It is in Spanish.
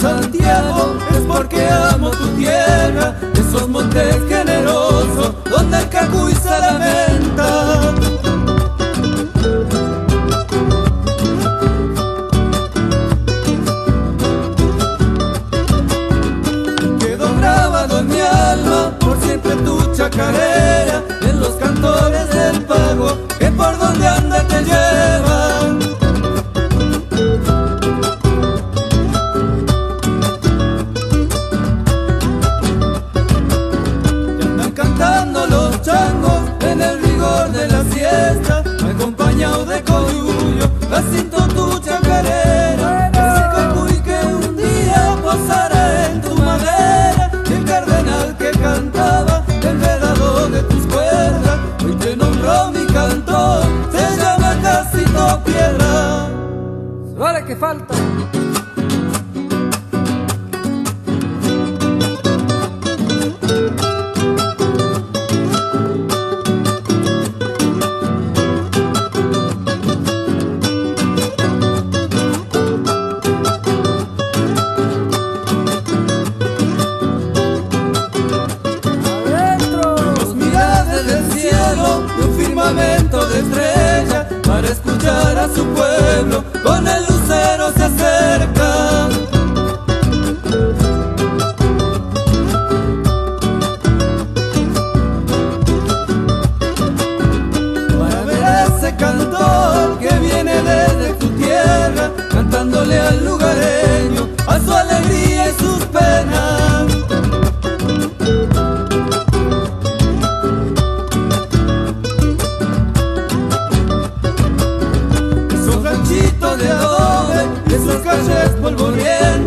Santiago es porque amo tu tierra, esos montes generosos donde el cacuy se lamenta. Quedó grabado en mi alma por siempre tu chacarera. Acompañado de coyuyo, haciendo tu chacarera. Ese cacuy que un día posará en tu madera, y el cardenal que cantaba el de tus cuerdas, hoy te nombró mi cantor, se llama Casito Piedra. Vale que falta. Escuchar a su pueblo con el lucero se acerca. Ranchitos de adobe, esas calles polvorientas,